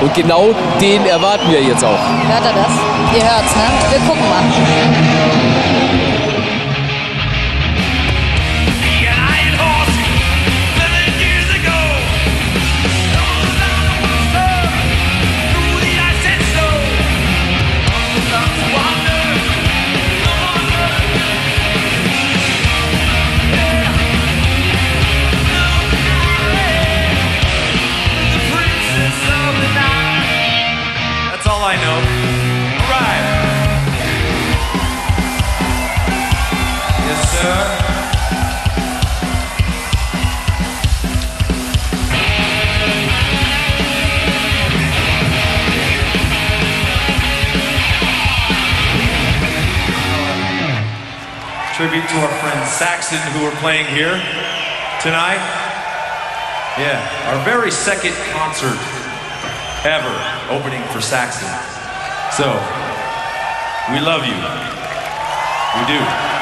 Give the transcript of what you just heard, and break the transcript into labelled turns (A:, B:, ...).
A: Und genau den erwarten wir jetzt auch.
B: Hört er das? Ihr hört's, ne? Wir gucken mal.
C: I know. Right. Yes, sir. Tribute to our friend Saxon who are playing here tonight. Yeah, our very second concert ever opening for Saxon. So, we love you. We do.